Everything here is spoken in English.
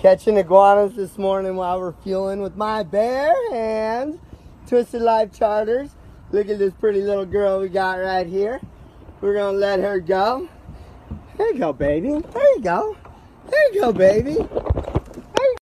Catching iguanas this morning while we're fueling with my bare hands. Twysted Lyfe Charters. Look at this pretty little girl we got right here. We're gonna let her go. There you go, baby. There you go. There you go, baby.